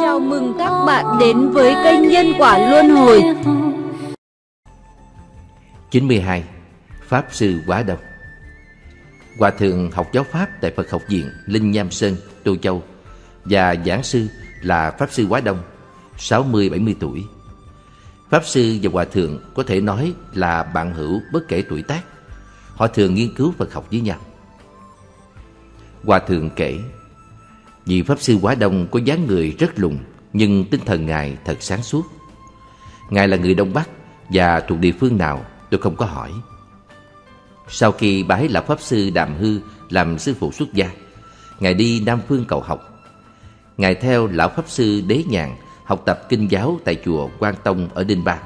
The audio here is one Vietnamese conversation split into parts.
Chào mừng các bạn đến với kênh Nhân Quả Luân Hồi. 92. Pháp Sư Quá Đông. Hòa Thượng học giáo Pháp tại Phật học viện Linh Nham Sơn, Tô Châu Và giảng sư là Pháp Sư Quá Đông, 60-70 tuổi. Pháp Sư và Hòa Thượng có thể nói là bạn hữu bất kể tuổi tác. Họ thường nghiên cứu Phật học với nhau. Hòa Thượng kể Vị Pháp Sư Quá Đông có dáng người rất lùn Nhưng tinh thần Ngài thật sáng suốt. Ngài là người Đông Bắc Và thuộc địa phương nào, tôi không có hỏi. Sau khi bái Lão Pháp Sư Đàm Hư Làm sư phụ xuất gia, Ngài đi Nam Phương cầu học. Ngài theo Lão Pháp Sư Đế Nhàn Học tập kinh giáo tại chùa Quan Tông ở Đinh Ba.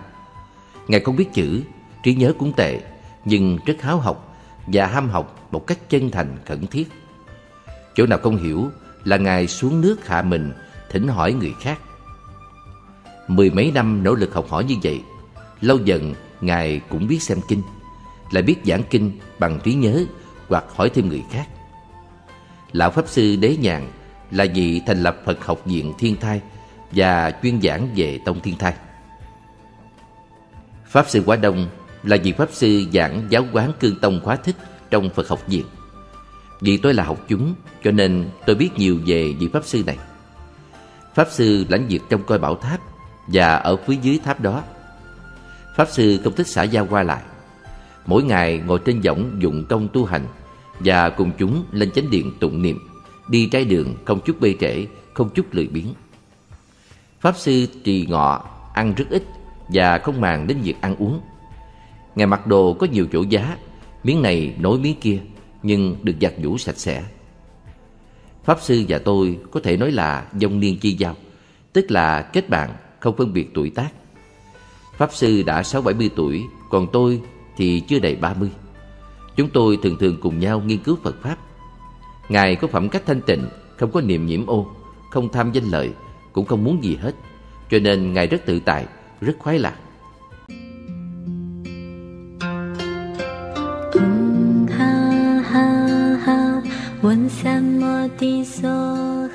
Ngài không biết chữ, Trí nhớ cũng tệ, Nhưng rất háo học Và ham học một cách chân thành khẩn thiết. Chỗ nào không hiểu là Ngài xuống nước hạ mình thỉnh hỏi người khác. Mười mấy năm nỗ lực học hỏi như vậy, lâu dần Ngài cũng biết xem kinh, lại biết giảng kinh bằng trí nhớ hoặc hỏi thêm người khác. Lão Pháp Sư Đế Nhàn là vị thành lập Phật học viện Thiên Thai và chuyên giảng về Tông Thiên Thai. Pháp Sư Quá Đông là vị Pháp Sư giảng giáo quán cương tông khóa thích trong Phật học viện. Vì tôi là học chúng, cho nên tôi biết nhiều về vị Pháp Sư này. Pháp Sư lãnh việc trong coi bảo tháp Và ở phía dưới tháp đó. Pháp Sư không thích xã giao qua lại. Mỗi ngày ngồi trên võng dụng công tu hành Và cùng chúng lên chánh điện tụng niệm, Đi trái đường không chút bê trễ, Không chút lười biếng. Pháp Sư trì ngọ, Ăn rất ít Và không màng đến việc ăn uống. Ngài mặc đồ có nhiều chỗ giá, Miếng này nối miếng kia. Nhưng được giặt vũ sạch sẽ Pháp Sư và tôi có thể nói là dòng niên chi giao, tức là kết bạn không phân biệt tuổi tác. Pháp Sư đã sáu bảy mươi tuổi, còn tôi thì chưa đầy ba mươi. Chúng tôi thường thường cùng nhau nghiên cứu Phật Pháp. Ngài có phẩm cách thanh tịnh, không có niệm nhiễm ô, không tham danh lợi, cũng không muốn gì hết. Cho nên Ngài rất tự tại, rất khoái lạc. 问什么的所